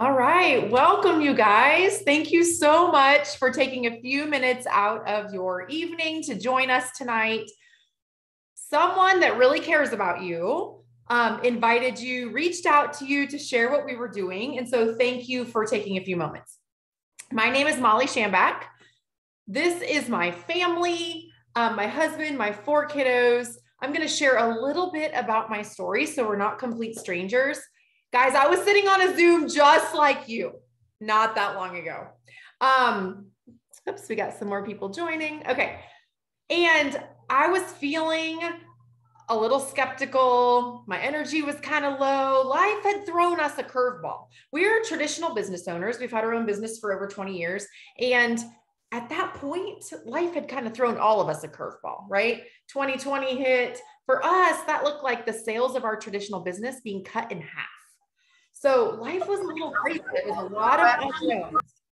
All right. Welcome, you guys. Thank you so much for taking a few minutes out of your evening to join us tonight. Someone that really cares about you um, invited you, reached out to you to share what we were doing. And so, thank you for taking a few moments. My name is Mollie Schambach. This is my family, um, my husband, my four kiddos. I'm going to share a little bit about my story so we're not complete strangers. Guys, I was sitting on a Zoom just like you not that long ago. Um, oops, we got some more people joining. Okay. And I was feeling a little skeptical. My energy was kind of low. Life had thrown us a curveball. We are traditional business owners. We've had our own business for over 20 years. And at that point, life had kind of thrown all of us a curveball, right? 2020 hit. For us, that looked like the sales of our traditional business being cut in half. So life was a little crazy. It was a lot of unknowns.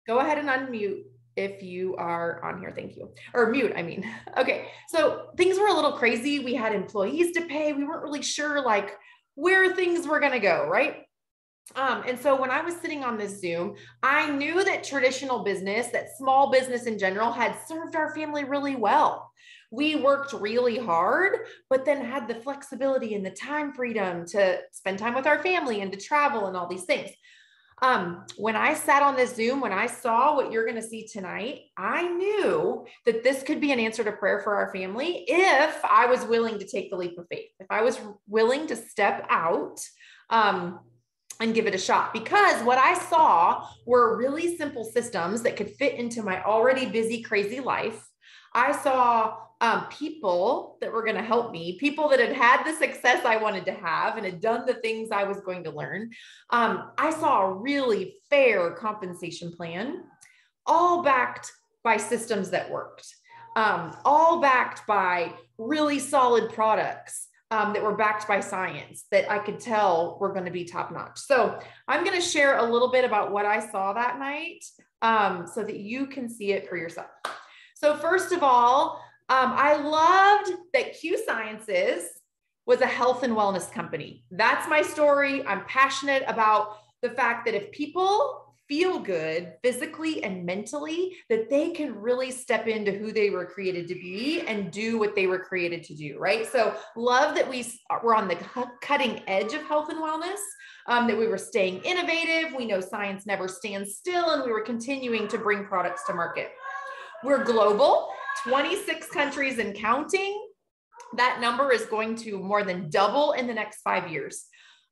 Go ahead and unmute if you are on here. Thank you. Or mute, I mean. Okay. So things were a little crazy. We had employees to pay. We weren't really sure like where things were going to go, right? Um, and so when I was sitting on this Zoom, I knew that traditional business, that small business in general, had served our family really well we worked really hard, but then had the flexibility and the time freedom to spend time with our family and to travel and all these things. Um, when I sat on this Zoom, when I saw what you're going to see tonight, I knew that this could be an answer to prayer for our family if I was willing to take the leap of faith, if I was willing to step out um, and give it a shot. Because what I saw were really simple systems that could fit into my already busy, crazy life. I saw um, people that were going to help me, people that had had the success I wanted to have and had done the things I was going to learn. Um, I saw a really fair compensation plan, all backed by systems that worked, um, all backed by really solid products. Um, that were backed by science that I could tell were going to be top notch. So I'm going to share a little bit about what I saw that night um, so that you can see it for yourself. So, first of all, um, I loved that Q Sciences was a health and wellness company. That's my story. I'm passionate about the fact that if people feel good physically and mentally, that they can really step into who they were created to be and do what they were created to do, right? So, love that we were on the cutting edge of health and wellness, um, that we were staying innovative. We know science never stands still, and we were continuing to bring products to market. We're global. 26 countries and counting. That number is going to more than double in the next five years.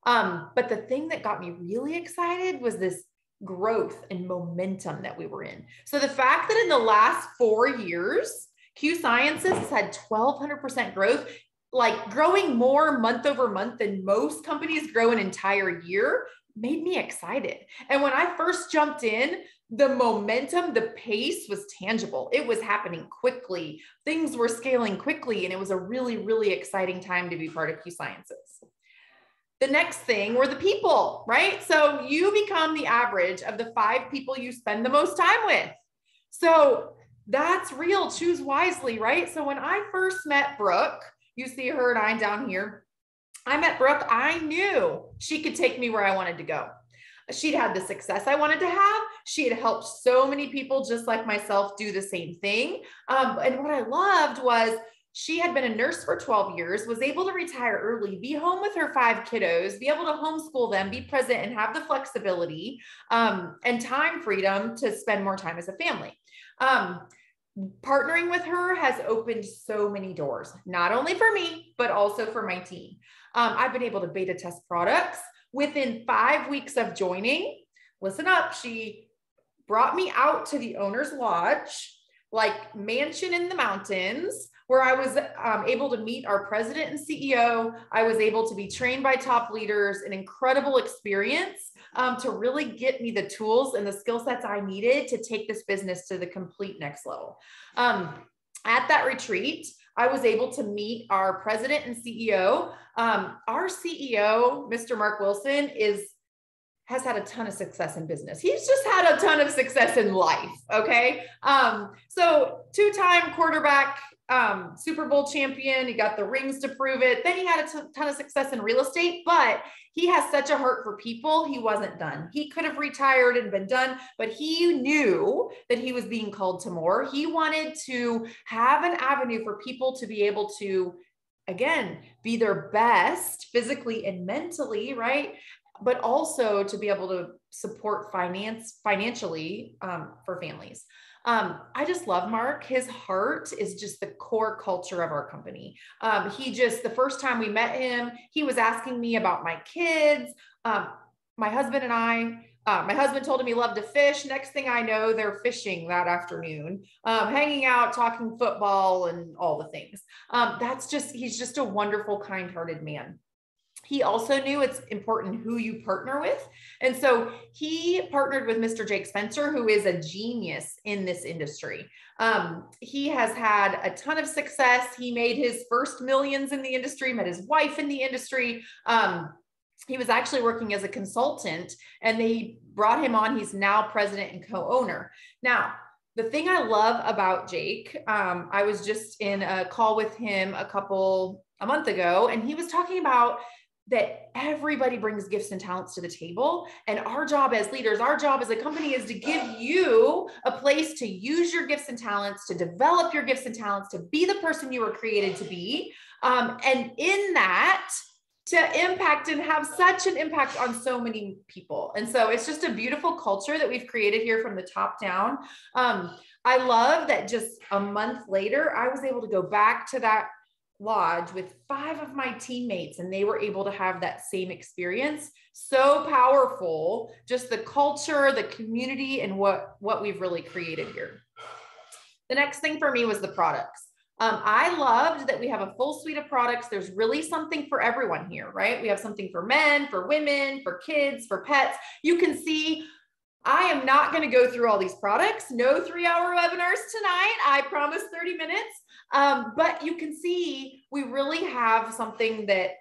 Um, but the thing that got me really excited was this growth and momentum that we were in. So the fact that in the last four years, Q Sciences has had 1200% growth, like growing more month over month than most companies grow an entire year, made me excited. And when I first jumped in, the momentum, the pace was tangible. It was happening quickly. Things were scaling quickly, and it was a really, really exciting time to be part of Q Sciences. The next thing were the people, right? So you become the average of the five people you spend the most time with. So that's real. Choose wisely, right? So when I first met Brooke, you see her and I down here. I met Brooke. I knew she could take me where I wanted to go. She'd had the success I wanted to have. She had helped so many people just like myself do the same thing. Um, and what I loved was she had been a nurse for 12 years, was able to retire early, be home with her five kiddos, be able to homeschool them, be present, and have the flexibility um, and time freedom to spend more time as a family. Um, partnering with her has opened so many doors, not only for me, but also for my team. Um, I've been able to beta test products within five weeks of joining, listen up, she brought me out to the owner's lodge, like mansion in the mountains, where I was um, able to meet our president and CEO. I was able to be trained by top leaders, an incredible experience um, to really get me the tools and the skill sets I needed to take this business to the complete next level. Um, at that retreat, I was able to meet our president and CEO. Um, our CEO, Mr. Mark Wilson, is has had a ton of success in business. He's just had a ton of success in life. Okay. Um, so two-time quarterback um, Super Bowl champion. He got the rings to prove it. Then he had a t- ton of success in real estate, but he has such a heart for people. He wasn't done. He could have retired and been done, but he knew that he was being called to more. He wanted to have an avenue for people to be able to, again, be their best physically and mentally, right? But also to be able to support finance financially um, for families. Um, I just love Mark. His heart is just the core culture of our company. Um, he just, the first time we met him, he was asking me about my kids. Um, my husband and I, uh, my husband told him he loved to fish. Next thing I know, they're fishing that afternoon, um, hanging out, talking football, and all the things. Um, that's just, he's just a wonderful, kind hearted man he also knew it's important who you partner with. And so he partnered with Mr. Jake Spencer, who is a genius in this industry. Um, he has had a ton of success. He made his first millions in the industry, met his wife in the industry. Um, he was actually working as a consultant and they brought him on. He's now president and co owner. Now, the thing I love about Jake, um, I was just in a call with him a couple a month ago, and he was talking about that everybody brings gifts and talents to the table. And our job as leaders, our job as a company is to give you a place to use your gifts and talents, to develop your gifts and talents, to be the person you were created to be. Um, and in that, to impact and have such an impact on so many people. And so it's just a beautiful culture that we've created here from the top down. Um, I love that just a month later, I was able to go back to that lodge with five of my teammates and they were able to have that same experience so powerful just the culture the community and what what we've really created here the next thing for me was the products um, i loved that we have a full suite of products there's really something for everyone here right we have something for men for women for kids for pets you can see I am not going to go through all these products. No three hour webinars tonight. I promise 30 minutes. Um, but you can see we really have something that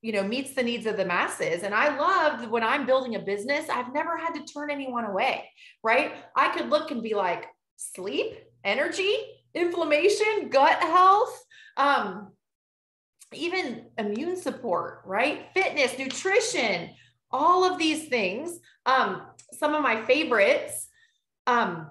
you know meets the needs of the masses. And i loved when i'm building a business i've never had to turn anyone away right? I could look and be like sleep energy inflammation gut health um, even immune support right? Fitness nutrition all of these things. Um, some of my favorites um,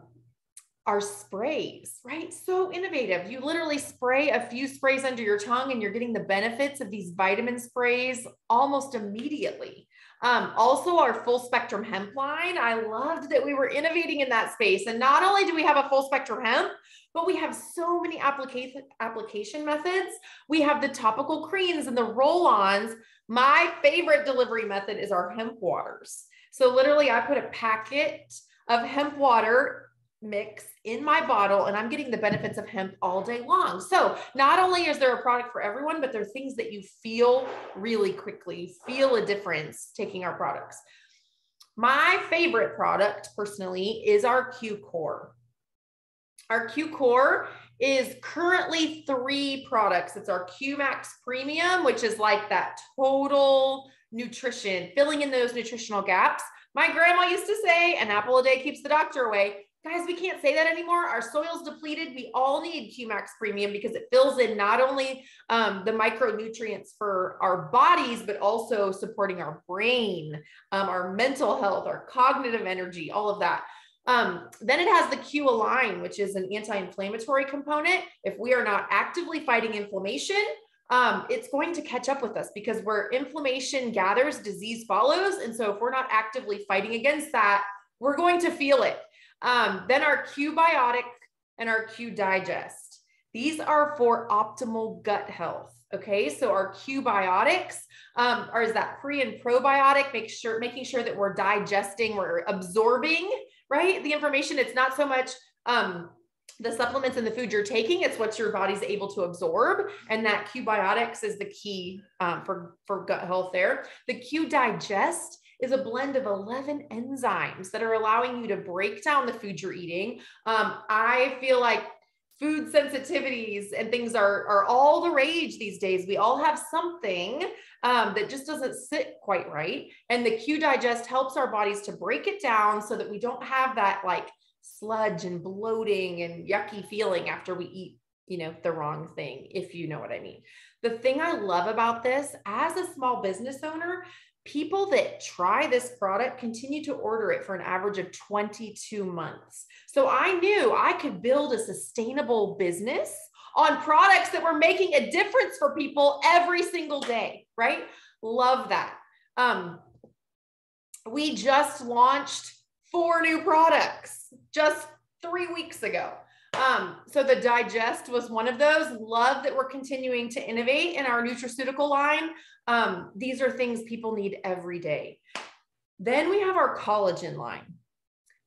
are sprays, right? So innovative. You literally spray a few sprays under your tongue and you're getting the benefits of these vitamin sprays almost immediately. Um, also, our full spectrum hemp line. I loved that we were innovating in that space. And not only do we have a full spectrum hemp, but we have so many application application methods. We have the topical creams and the roll-ons. My favorite delivery method is our hemp waters. So literally, I put a packet of hemp water mix in my bottle and I'm getting the benefits of hemp all day long. So not only is there a product for everyone, but there are things that you feel really quickly, feel a difference taking our products. My favorite product personally is our Q Core. Our Q Core is currently three products. It's our Q Max Premium, which is like that total nutrition, filling in those nutritional gaps. My grandma used to say, an apple a day keeps the doctor away guys, we can't say that anymore. Our soil's depleted. We all need QMax Premium because it fills in not only um, the micronutrients for our bodies, but also supporting our brain, um, our mental health, our cognitive energy, all of that. Um, then it has the Q Align, which is an anti-inflammatory component. If we are not actively fighting inflammation, um, it's going to catch up with us because where inflammation gathers, disease follows. And so if we're not actively fighting against that, we're going to feel it. Um, then our Q Biotic and our Q Digest. These are for optimal gut health. Okay, so our Q Biotics um, are is that pre and probiotic, make sure making sure that we're digesting, we're absorbing, right? The information. It's not so much um, the supplements and the food you're taking, it's what your body's able to absorb. And that Q Biotics is the key um, for, for gut health there. The Q Digest is a blend of 11 enzymes that are allowing you to break down the food you're eating. Um, I feel like food sensitivities and things are, are all the rage these days. We all have something um, that just doesn't sit quite right. And the Q Digest helps our bodies to break it down so that we don't have that like sludge and bloating and yucky feeling after we eat you know, the wrong thing, if you know what I mean. The thing I love about this as a small business owner, people that try this product continue to order it for an average of 22 months. So I knew I could build a sustainable business on products that were making a difference for people every single day, right? Love that. Um, we just launched four new products just three weeks ago. Um, so the digest was one of those. Love that we're continuing to innovate in our nutraceutical line. Um, these are things people need every day. Then we have our collagen line,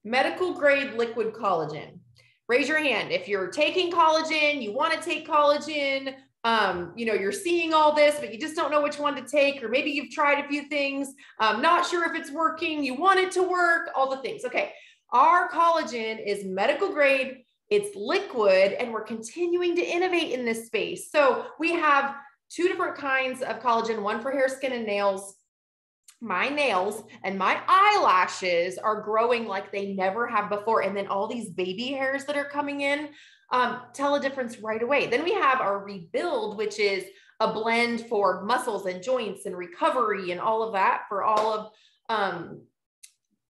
medical grade liquid collagen. Raise your hand if you're taking collagen, you want to take collagen, um, you know, you're seeing all this, but you just don't know which one to take, or maybe you've tried a few things, um, not sure if it's working, you want it to work, all the things. Okay. Our collagen is medical grade, it's liquid, and we're continuing to innovate in this space. So we have two different kinds of collagen, one for hair, skin, and nails. My nails and my eyelashes are growing like they never have before. And then all these baby hairs that are coming in um, tell a difference right away. Then we have our rebuild, which is a blend for muscles and joints and recovery and all of that for all of um,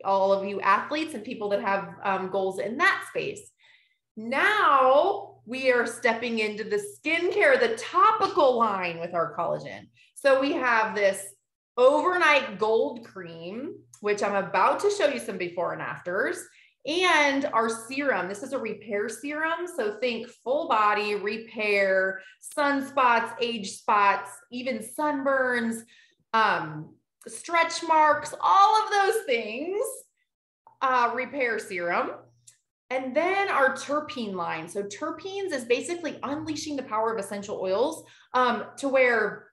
all of you athletes and people that have um, goals in that space. Now we are stepping into the skincare, the topical line with our collagen. So we have this overnight gold cream, which I'm about to show you some before and afters, and our serum. This is a repair serum. So think full body repair, sunspots, age spots, even sunburns, um, stretch marks, all of those things. Uh, repair serum. And then our terpene line. So terpenes is basically unleashing the power of essential oils um, to where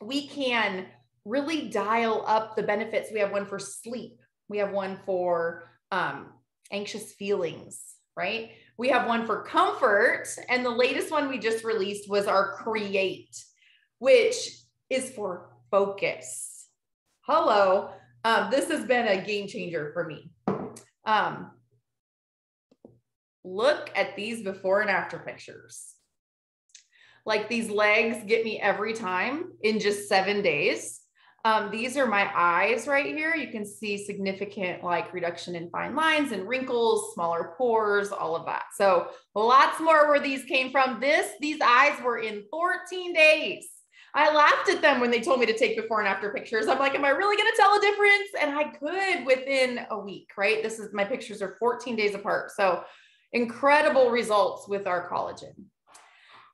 we can really dial up the benefits. We have one for sleep. We have one for um, anxious feelings, right? We have one for comfort. And the latest one we just released was our create, which is for focus. Hello. Um, this has been a game changer for me. Um, look at these before and after pictures. Like these legs get me every time in just seven days. Um, these are my eyes right here. You can see significant like reduction in fine lines and wrinkles, smaller pores, all of that. So lots more where these came from. This, these eyes were in 14 days. I laughed at them when they told me to take before and after pictures. I'm like, am I really going to tell a difference? And I could within a week, right? This is my pictures are 14 days apart. So incredible results with our collagen.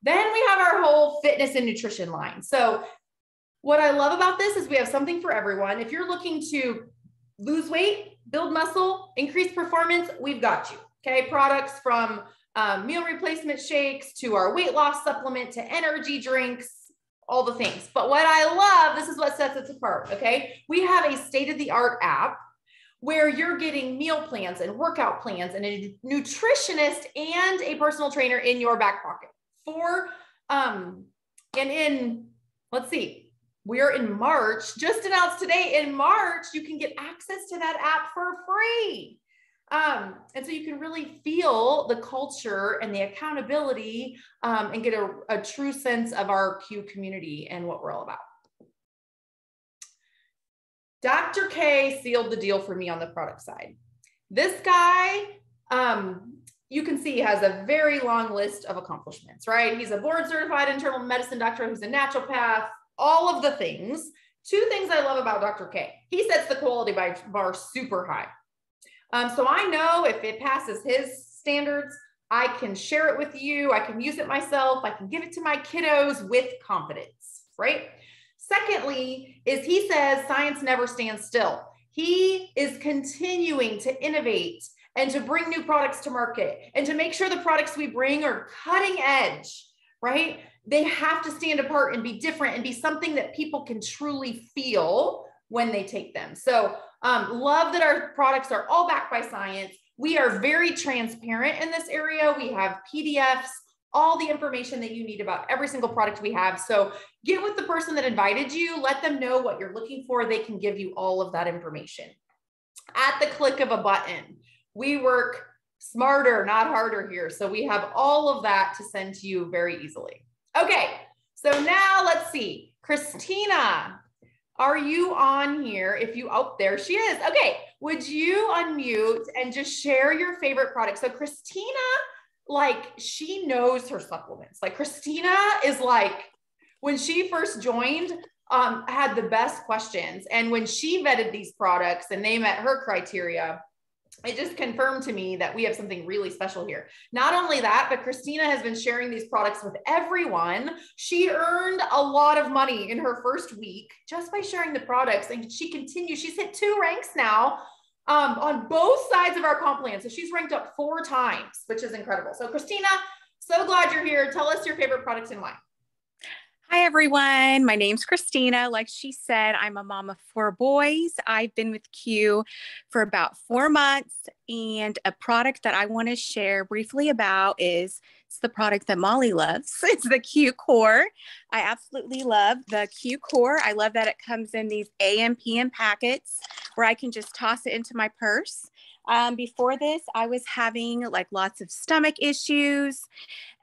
Then we have our whole fitness and nutrition line. So what I love about this is we have something for everyone. If you're looking to lose weight, build muscle, increase performance, we've got you. Okay. Products from um, meal replacement shakes to our weight loss supplement to energy drinks, all the things. But what I love, this is what sets us apart. Okay. We have a state of the art app where you're getting meal plans and workout plans and a nutritionist and a personal trainer in your back pocket for um and in let's see we're in march just announced today in march you can get access to that app for free. Um, and so you can really feel the culture and the accountability um, and get a, a true sense of our q community and what we're all about Dr. K sealed the deal for me on the product side. This guy, um, you can see has a very long list of accomplishments, right? He's a board certified internal medicine doctor who's a naturopath, all of the things. Two things I love about Dr. K. He sets the quality bar super high. Um, so I know if it passes his standards, I can share it with you. I can use it myself. I can give it to my kiddos with confidence, right? Secondly, is he says science never stands still. He is continuing to innovate and to bring new products to market and to make sure the products we bring are cutting edge, right? They have to stand apart and be different and be something that people can truly feel when they take them. So, um, love that our products are all backed by science. We are very transparent in this area. We have PDFs all the information that you need about every single product we have. So get with the person that invited you, let them know what you're looking for. They can give you all of that information at the click of a button. We work smarter, not harder here. So we have all of that to send to you very easily. Okay, so now let's see. Christina, are you on here? If you, oh, there she is. Okay, would you unmute and just share your favorite product? So Christina, like she knows her supplements. Like Christina is like, when she first joined, um, had the best questions. And when she vetted these products and they met her criteria, it just confirmed to me that we have something really special here. Not only that, but Christina has been sharing these products with everyone. She earned a lot of money in her first week just by sharing the products. And she continues, she's hit two ranks now um, on both sides of our comp plan. So she's ranked up four times, which is incredible. So, Christina, so glad you're here. Tell us your favorite products and why. Hi, everyone. My name's Christina. Like she said, I'm a mom of four boys. I've been with Q for about four months. And a product that I want to share briefly about is it's the product that Mollie loves. It's the Q Core. I absolutely love the Q Core. I love that it comes in these AM PM packets where I can just toss it into my purse. Um, before this, I was having like lots of stomach issues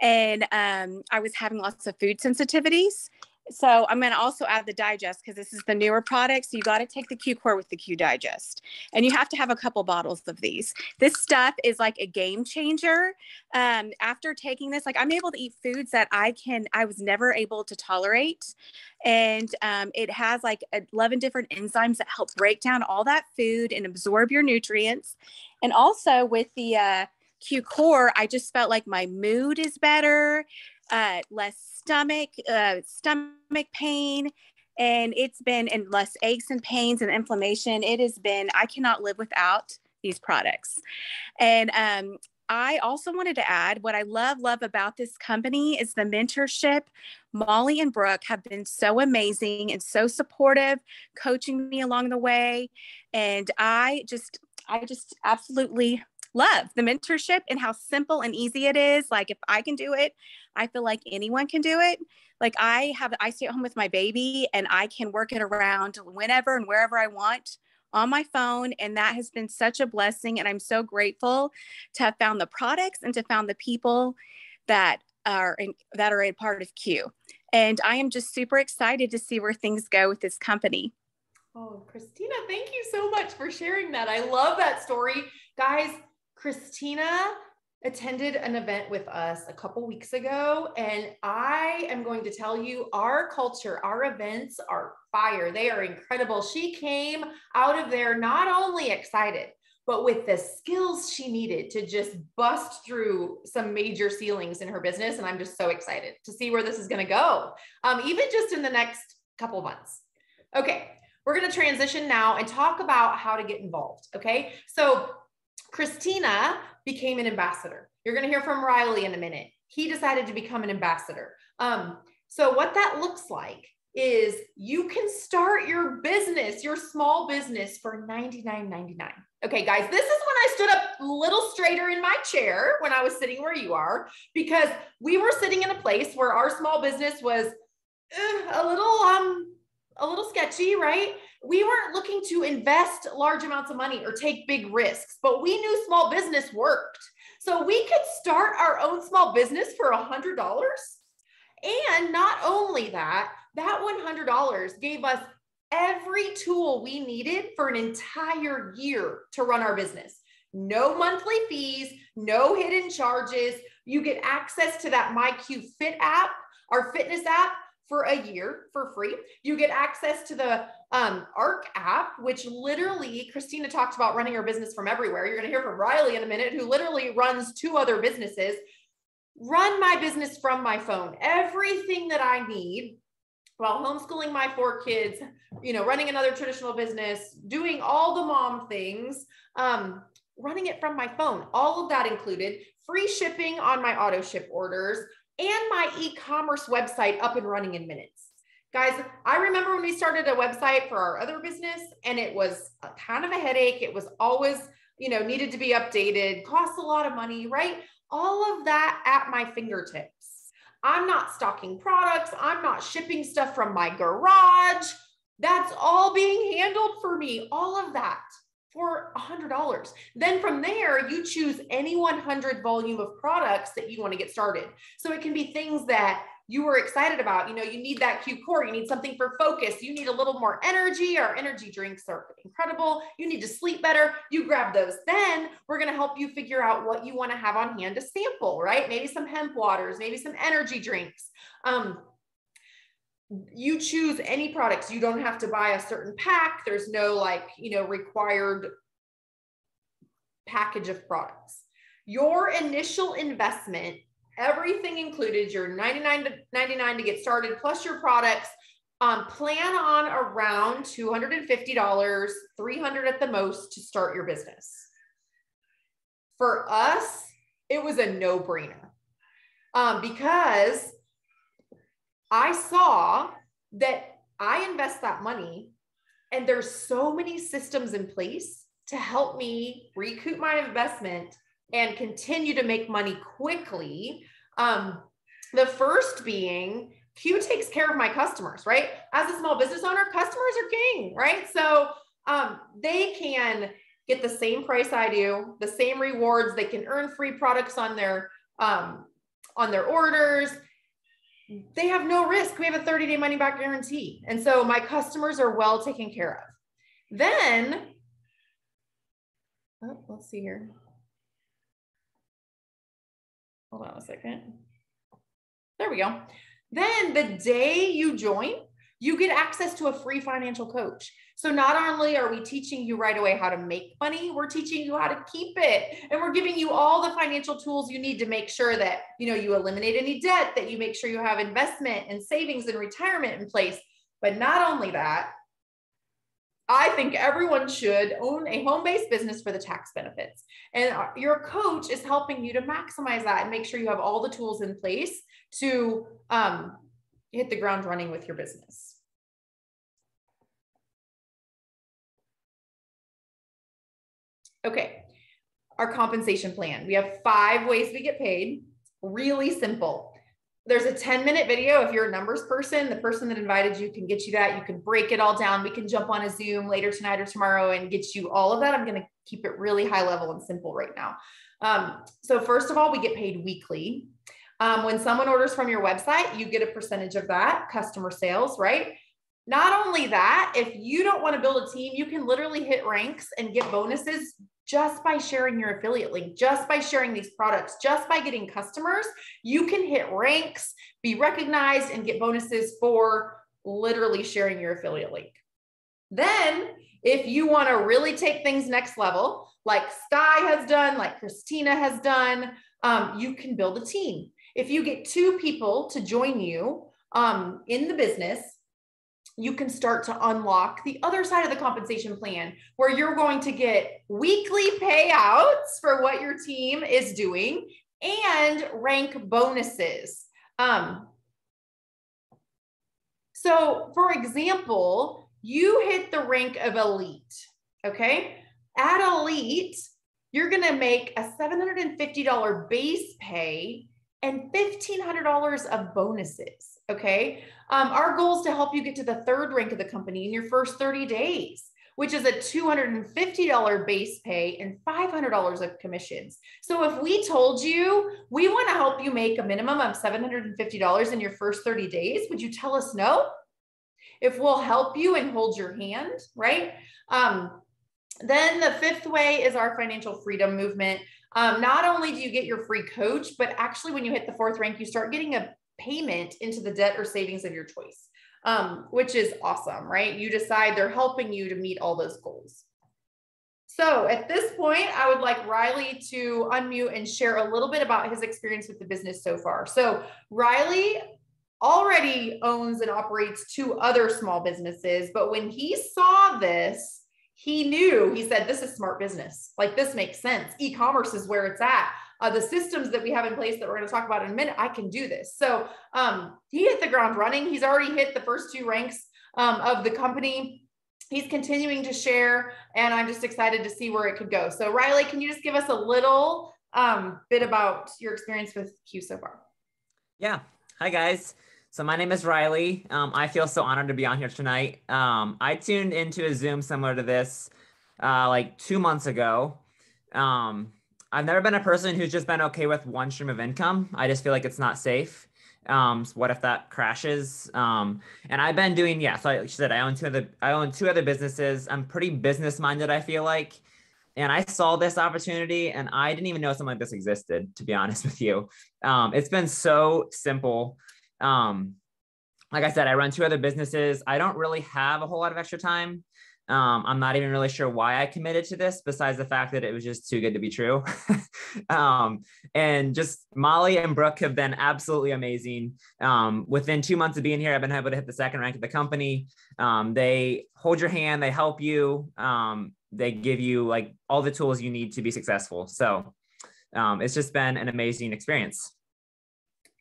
and um, I was having lots of food sensitivities. So I'm going to also add the digest because this is the newer product. So you got to take the Q core with the Q digest, and you have to have a couple bottles of these. This stuff is like a game changer. Um, after taking this, like I'm able to eat foods that I can I was never able to tolerate, and um, it has like 11 different enzymes that help break down all that food and absorb your nutrients. And also with the uh, Q core, I just felt like my mood is better uh, less stomach, uh, stomach pain, and it's been and less aches and pains and inflammation. It has been, I cannot live without these products. And um, I also wanted to add what I love, love about this company is the mentorship. Mollie and Brooke have been so amazing and so supportive, coaching me along the way. And I just, I just absolutely love the mentorship and how simple and easy it is. Like if I can do it, I feel like anyone can do it. Like I have, I stay at home with my baby and I can work it around whenever and wherever I want on my phone. And that has been such a blessing. And I'm so grateful to have found the products and to found the people that are in, that are a part of Q. And I am just super excited to see where things go with this company. Oh, Christina, thank you so much for sharing that. I love that story. Guys, Christina attended an event with us a couple weeks ago and I am going to tell you our culture, our events are fire. They are incredible. She came out of there not only excited, but with the skills she needed to just bust through some major ceilings in her business. And I'm just so excited to see where this is going to go, um, even just in the next couple months. Okay, we're going to transition now and talk about how to get involved. Okay, so Christina became an ambassador. You're going to hear from Riley in a minute. He decided to become an ambassador. Um, so, what that looks like is you can start your business, your small business for $99.99. Okay, guys, this is when I stood up a little straighter in my chair when I was sitting where you are, because we were sitting in a place where our small business was uh, a little um a little sketchy, right? We weren't looking to invest large amounts of money or take big risks, but we knew small business worked. So we could start our own small business for a $100. And not only that, that $100 gave us every tool we needed for an entire year to run our business. No monthly fees, no hidden charges. You get access to that MyQ Fit app, our fitness app for a year for free. You get access to the um, ARC app, which literally Christina talked about running her business from everywhere. You're going to hear from Riley in a minute, who literally runs two other businesses. Run my business from my phone. Everything that I need while homeschooling my four kids, you know, running another traditional business, doing all the mom things, um, running it from my phone. All of that included free shipping on my auto ship orders, and my e-commerce website up and running in minutes. Guys, I remember when we started a website for our other business and it was kind of a headache. It was always, you know, needed to be updated, cost a lot of money, right? All of that at my fingertips. I'm not stocking products. I'm not shipping stuff from my garage. That's all being handled for me, all of that. for $100. Then from there, you choose any 100 volume of products that you want to get started. So it can be things that you were excited about. You know, you need that Q core, you need something for focus, you need a little more energy. Our energy drinks are incredible. You need to sleep better. You grab those. Then we're going to help you figure out what you want to have on hand to sample, right? Maybe some hemp waters, maybe some energy drinks. Um, you choose any products. You don't have to buy a certain pack. There's no like, you know, required package of products. Your initial investment, everything included, your 99 to 99 to get started, plus your products, um, plan on around $250, 300 at the most to start your business. For us, it was a no brainer um, because I saw that I invest that money and there's so many systems in place to help me recoup my investment and continue to make money quickly. Um, the first being Q takes care of my customers, right? As a small business owner, customers are king, right? So um, they can get the same price I do, the same rewards. They can earn free products on their um, on their orders they have no risk. We have a 30 day money back guarantee. And so my customers are well taken care of. Then, oh, let's see here. Hold on a second. There we go. Then the day you join, you get access to a free financial coach. So not only are we teaching you right away how to make money, we're teaching you how to keep it. And we're giving you all the financial tools you need to make sure that, you know, you eliminate any debt, that you make sure you have investment and savings and retirement in place. But not only that, I think everyone should own a home based business for the tax benefits. And your coach is helping you to maximize that and make sure you have all the tools in place to um, hit the ground running with your business. Okay, our compensation plan. We have five ways we get paid. Really simple. There's a 10 minute video. If you're a numbers person, the person that invited you can get you that. You can break it all down. We can jump on a Zoom later tonight or tomorrow and get you all of that. I'm going to keep it really high level and simple right now. Um, so, first of all, we get paid weekly. Um, when someone orders from your website, you get a percentage of that customer sales, right? Not only that, if you don't want to build a team, you can literally hit ranks and get bonuses just by sharing your affiliate link, just by sharing these products, just by getting customers, you can hit ranks, be recognized, and get bonuses for literally sharing your affiliate link. Then, if you want to really take things next level, like Sky has done, like Christina has done, um, you can build a team. If you get two people to join you um, in the business, you can start to unlock the other side of the compensation plan where you're going to get weekly payouts for what your team is doing and rank bonuses. Um, so, for example, you hit the rank of elite, okay? At elite, you're going to make a $750 base pay and $1,500 of bonuses. Okay. Um, our goal is to help you get to the third rank of the company in your first 30 days, which is a $250 base pay and $500 of commissions. So if we told you we want to help you make a minimum of $750 in your first 30 days, would you tell us no? If we'll help you and hold your hand, right? Um, then the fifth way is our financial freedom movement. Um, not only do you get your free coach, but actually, when you hit the fourth rank, you start getting a payment into the debt or savings of your choice, um, which is awesome, right? You decide they're helping you to meet all those goals. So at this point, I would like Riley to unmute and share a little bit about his experience with the business so far. So Riley already owns and operates two other small businesses, but when he saw this, he knew, he said, this is smart business. Like this makes sense. E-commerce is where it's at uh, the systems that we have in place that we're going to talk about in a minute, I can do this. So um, he hit the ground running. He's already hit the first two ranks um, of the company. He's continuing to share, and I'm just excited to see where it could go. So, Riley, can you just give us a little um, bit about your experience with Q so far? Yeah. Hi, guys. So my name is Riley. Um, I feel so honored to be on here tonight. Um, I tuned into a Zoom similar to this uh, like two months ago. Um, I've never been a person who's just been okay with one stream of income. I just feel like it's not safe. Um, so what if that crashes? Um, and I've been doing, yeah, so like she said, I own two other, I own two other businesses. I'm pretty business minded, I feel like. And I saw this opportunity and I didn't even know something like this existed, to be honest with you. Um, it's been so simple. Um, like I said, I run two other businesses. I don't really have a whole lot of extra time. Um, I'm not even really sure why I committed to this, besides the fact that it was just too good to be true. um, and just Mollie and Brooke have been absolutely amazing. Um, within two months of being here, I've been able to hit the second rank of the company. Um, they hold your hand, they help you, um, they give you like all the tools you need to be successful. So um, it's just been an amazing experience.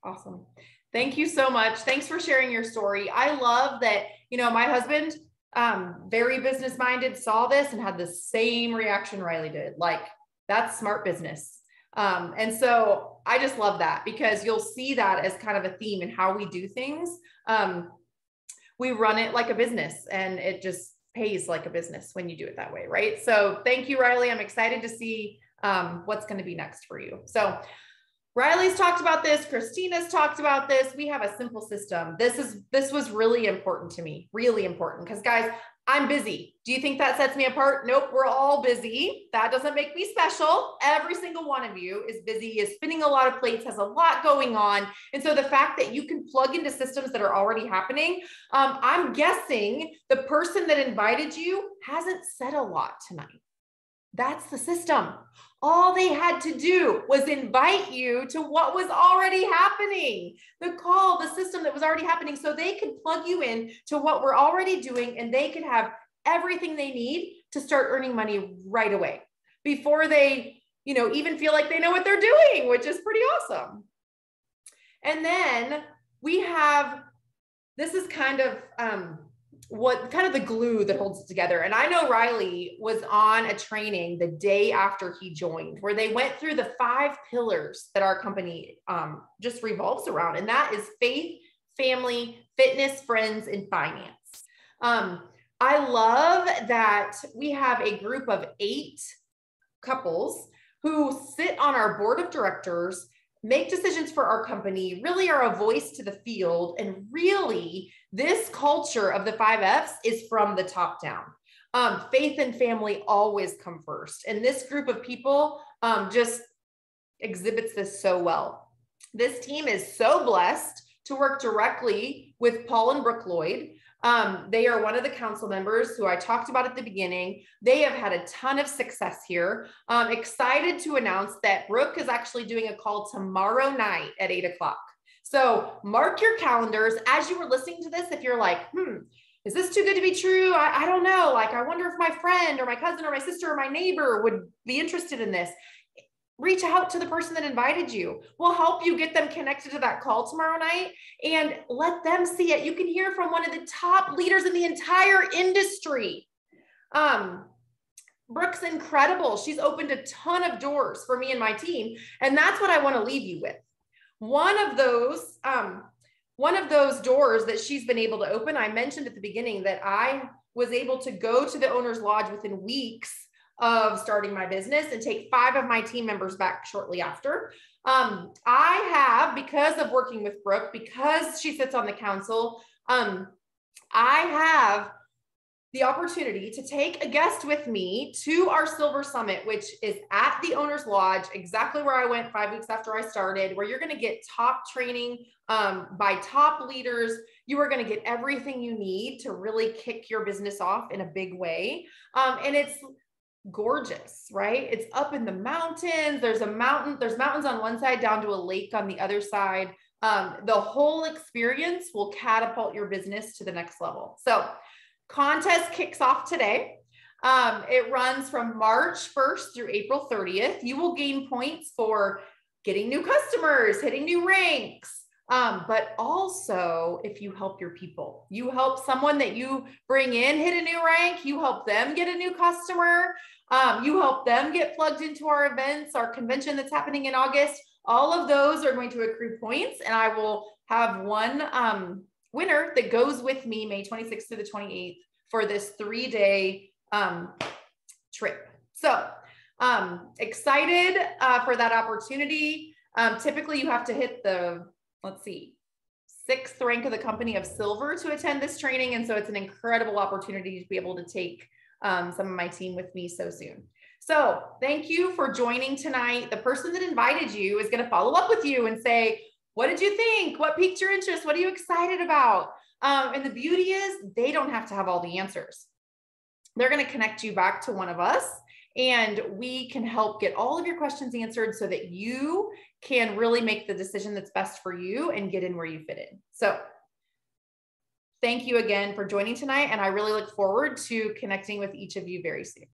Awesome. Thank you so much. Thanks for sharing your story. I love that, you know, my husband um, very business minded, saw this and had the same reaction Riley did. Like, that's smart business. Um, and so I just love that because you'll see that as kind of a theme in how we do things. Um, we run it like a business and it just pays like a business when you do it that way. Right. So thank you, Riley. I'm excited to see um, what's going to be next for you. So Riley's talked about this. Christina's talked about this. We have a simple system. This is this was really important to me, really important because guys, I'm busy. Do you think that sets me apart? Nope, we're all busy. That doesn't make me special. Every single one of you is busy, is spinning a lot of plates, has a lot going on. And so the fact that you can plug into systems that are already happening, um, I'm guessing the person that invited you hasn't said a lot tonight. That's the system. All they had to do was invite you to what was already happening, the call, the system that was already happening. So they could plug you in to what we're already doing and they could have everything they need to start earning money right away before they, you know, even feel like they know what they're doing, which is pretty awesome. And then we have this is kind of um, what kind of the glue that holds it together. And I know Riley was on a training the day after he joined, where they went through the five pillars that our company um, just revolves around, and that is faith, family, fitness, friends, and finance. Um, I love that we have a group of eight couples who sit on our board of directors make decisions for our company, really are a voice to the field, and really this culture of the five F's is from the top down. Um, faith and family always come first. And this group of people um, just exhibits this so well. This team is so blessed to work directly with Paul and Brooke Lloyd. Um, they are one of the council members who I talked about at the beginning. They have had a ton of success here. Um, excited to announce that Brooke is actually doing a call tomorrow night at eight o'clock. So mark your calendars as you were listening to this. If you're like, hmm, is this too good to be true? I, I don't know. Like, I wonder if my friend or my cousin or my sister or my neighbor would be interested in this. Reach out to the person that invited you. We'll help you get them connected to that call tomorrow night and let them see it. You can hear from one of the top leaders in the entire industry. Um, Brooke's incredible. She's opened a ton of doors for me and my team. And that's what I want to leave you with. One of those, um, one of those doors that she's been able to open, I mentioned at the beginning that I was able to go to the owner's lodge within weeks of starting my business and take five of my team members back shortly after. Um, I have, because of working with Brooke, because she sits on the council, um, I have the opportunity to take a guest with me to our Silver Summit, which is at the Owner's Lodge, exactly where I went five weeks after I started, where you're going to get top training um, by top leaders. You are going to get everything you need to really kick your business off in a big way. Um, and it's gorgeous, right? It's up in the mountains. There's a mountain, there's mountains on one side down to a lake on the other side. Um, the whole experience will catapult your business to the next level. So, Contest kicks off today. Um, it runs from March 1st through April 30th. You will gain points for getting new customers, hitting new ranks, um, but also if you help your people, you help someone that you bring in hit a new rank, you help them get a new customer, um, you help them get plugged into our events, our convention that's happening in August. All of those are going to accrue points, and I will have one um, winner that goes with me May 26th to the 28th for this three day um, trip. So um, excited uh, for that opportunity. Um, typically, you have to hit the, let's see, sixth rank of the company of silver to attend this training. And so it's an incredible opportunity to be able to take um, some of my team with me so soon. So thank you for joining tonight. The person that invited you is going to follow up with you and say, what did you think? What piqued your interest? What are you excited about? Um, and the beauty is they don't have to have all the answers. They're going to connect you back to one of us and we can help get all of your questions answered so that you can really make the decision that's best for you and get in where you fit in. So thank you again for joining tonight. And I really look forward to connecting with each of you very soon.